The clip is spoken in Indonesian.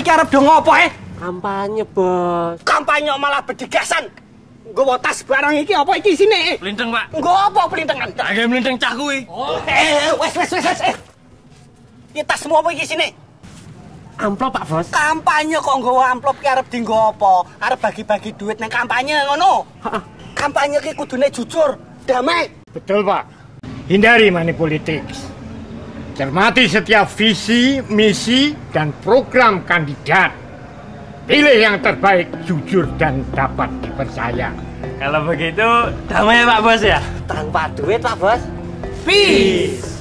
arep do ngopo eh? Kampanye, Bos. Kampanye malah bedigasan. Nggawa tas barang iki apa iki sini? Pelinteng, Pak. Nggo apa pelintengan? Agak melinteng cah kuwi. Eh, wes wes wes wes. eh. Iki tasmu apa iki sini? Amplop, Pak Bos. Kampanye kok nggawa amplop ki arep dienggo apa? Arep bagi-bagi duit nang kampanye ngono. Kampanye ki kudune jujur, damai. Betul Pak. Hindari money politics. Cermati setiap visi, misi, dan program kandidat. Pilih yang terbaik, jujur, dan dapat dipercaya. Kalau begitu, damai ya Pak Bos ya. Tanpa duit, Pak Bos. Peace.